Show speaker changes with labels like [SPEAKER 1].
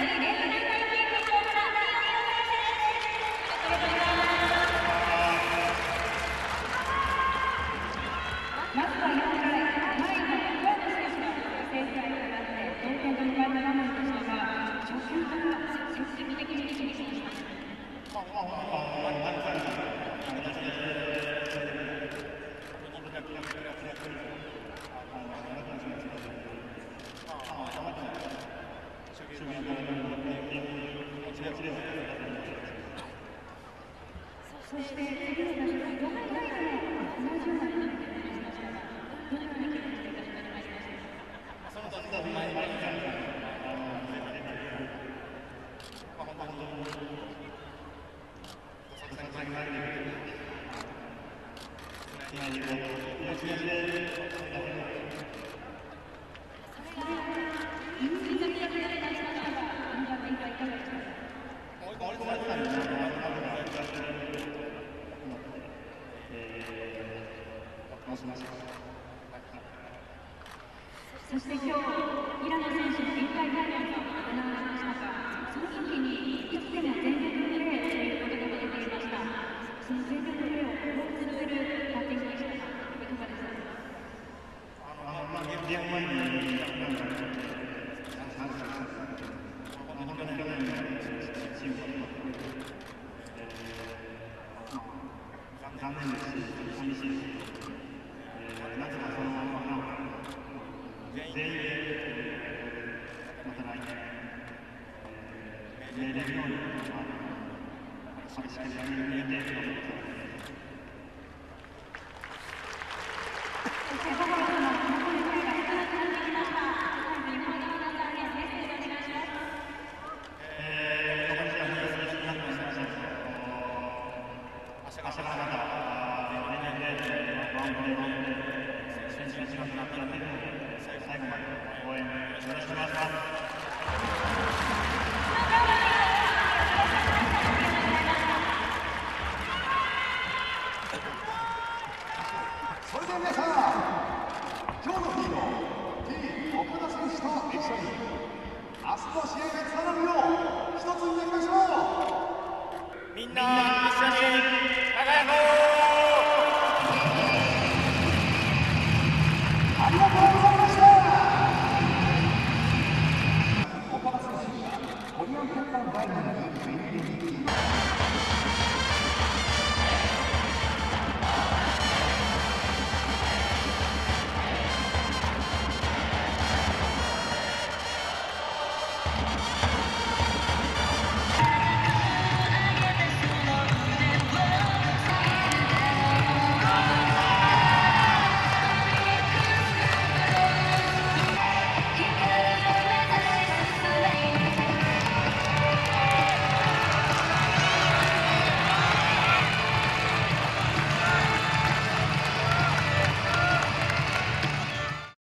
[SPEAKER 1] Ready, ready. そして次の場所は東海大学の同じようなことになりましたが、どのように気持ちで始まりましたでしょうか。インスリー役で出しましたが、この場面はいかがでしたか。しました。そして今日、平野選手の引退会見が行われました。が、その時にいつでも全力プレーという言葉が出ていました。その全力プレーを彷彿とするバッティングでしたが、いかがです。か。
[SPEAKER 2] 残念です。し、
[SPEAKER 1] 最後ま
[SPEAKER 2] で応援よろしくお願いします。
[SPEAKER 3] それでは皆さん、今日のヒーロー、T 岡田選手と一緒に、明日の試合がつながるよう、一つになりましょう。
[SPEAKER 4] みんな一緒に輝こう